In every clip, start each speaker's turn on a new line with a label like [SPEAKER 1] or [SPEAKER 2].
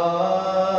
[SPEAKER 1] Allah.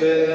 [SPEAKER 1] तक